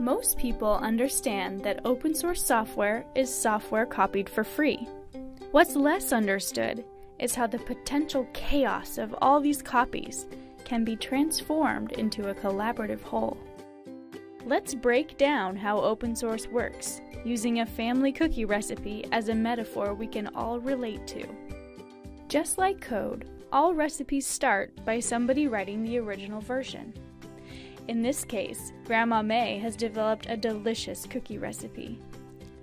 Most people understand that open source software is software copied for free. What's less understood is how the potential chaos of all these copies can be transformed into a collaborative whole. Let's break down how open source works using a family cookie recipe as a metaphor we can all relate to. Just like code, all recipes start by somebody writing the original version. In this case, Grandma May has developed a delicious cookie recipe.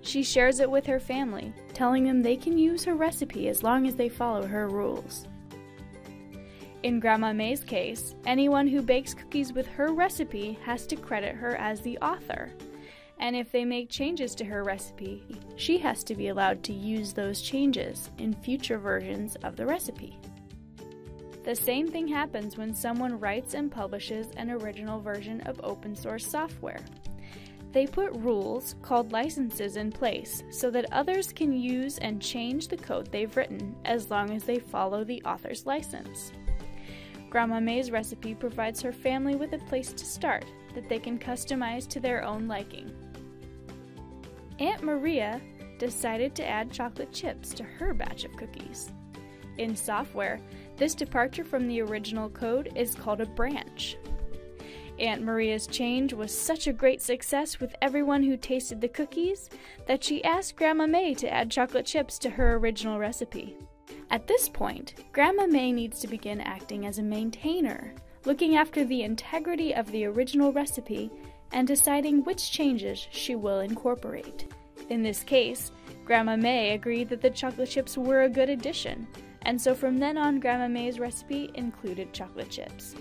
She shares it with her family, telling them they can use her recipe as long as they follow her rules. In Grandma May's case, anyone who bakes cookies with her recipe has to credit her as the author. And if they make changes to her recipe, she has to be allowed to use those changes in future versions of the recipe. The same thing happens when someone writes and publishes an original version of open source software. They put rules, called licenses, in place so that others can use and change the code they've written as long as they follow the author's license. Grandma May's recipe provides her family with a place to start that they can customize to their own liking. Aunt Maria decided to add chocolate chips to her batch of cookies. In software, this departure from the original code is called a branch. Aunt Maria's change was such a great success with everyone who tasted the cookies that she asked Grandma May to add chocolate chips to her original recipe. At this point, Grandma May needs to begin acting as a maintainer, looking after the integrity of the original recipe and deciding which changes she will incorporate. In this case, Grandma May agreed that the chocolate chips were a good addition, and so from then on, Grandma May's recipe included chocolate chips.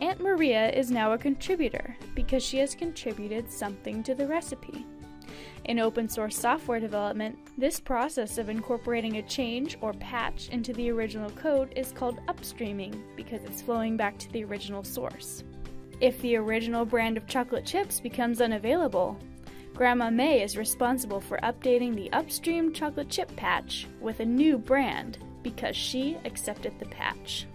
Aunt Maria is now a contributor because she has contributed something to the recipe. In open source software development, this process of incorporating a change or patch into the original code is called upstreaming because it's flowing back to the original source. If the original brand of chocolate chips becomes unavailable, Grandma May is responsible for updating the upstream chocolate chip patch with a new brand because she accepted the patch.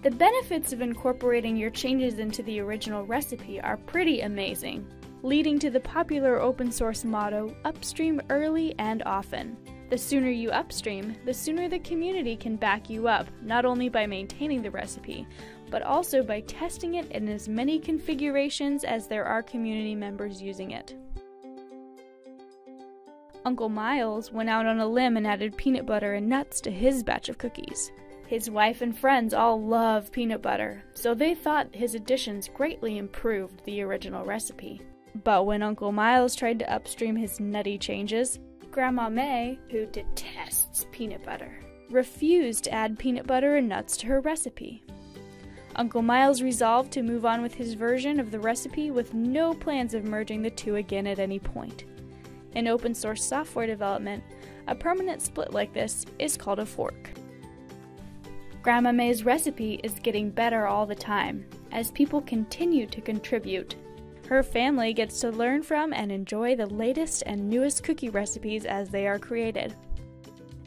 The benefits of incorporating your changes into the original recipe are pretty amazing, leading to the popular open source motto upstream early and often. The sooner you upstream, the sooner the community can back you up, not only by maintaining the recipe, but also by testing it in as many configurations as there are community members using it. Uncle Miles went out on a limb and added peanut butter and nuts to his batch of cookies. His wife and friends all love peanut butter, so they thought his additions greatly improved the original recipe. But when Uncle Miles tried to upstream his nutty changes, Grandma May, who detests peanut butter, refused to add peanut butter and nuts to her recipe. Uncle Miles resolved to move on with his version of the recipe with no plans of merging the two again at any point. In open source software development, a permanent split like this is called a fork. Grandma May's recipe is getting better all the time as people continue to contribute. Her family gets to learn from and enjoy the latest and newest cookie recipes as they are created.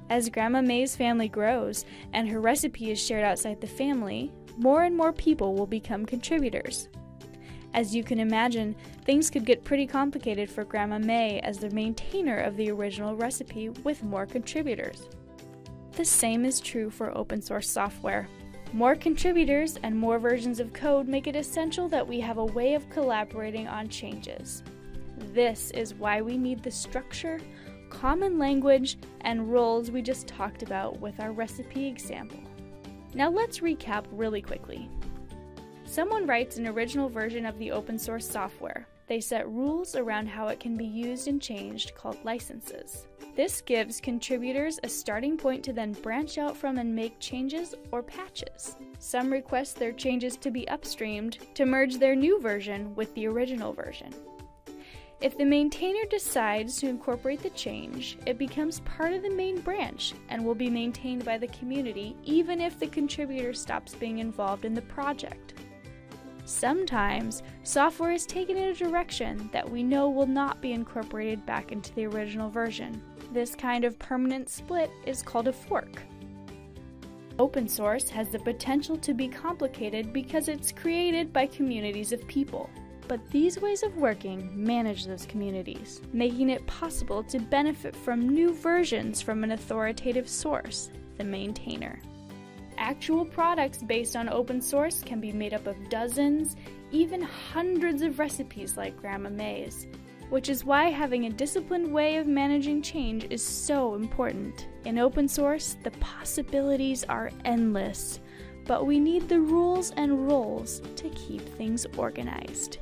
As Grandma May's family grows and her recipe is shared outside the family, more and more people will become contributors. As you can imagine, things could get pretty complicated for Grandma May as the maintainer of the original recipe with more contributors. The same is true for open source software. More contributors and more versions of code make it essential that we have a way of collaborating on changes. This is why we need the structure, common language, and roles we just talked about with our recipe example. Now let's recap really quickly. Someone writes an original version of the open source software. They set rules around how it can be used and changed called licenses. This gives contributors a starting point to then branch out from and make changes or patches. Some request their changes to be upstreamed to merge their new version with the original version. If the maintainer decides to incorporate the change, it becomes part of the main branch and will be maintained by the community even if the contributor stops being involved in the project. Sometimes, software is taken in a direction that we know will not be incorporated back into the original version. This kind of permanent split is called a fork. Open source has the potential to be complicated because it's created by communities of people. But these ways of working manage those communities, making it possible to benefit from new versions from an authoritative source, the maintainer. Actual products based on open source can be made up of dozens, even hundreds of recipes like Grandma May's, which is why having a disciplined way of managing change is so important. In open source, the possibilities are endless, but we need the rules and roles to keep things organized.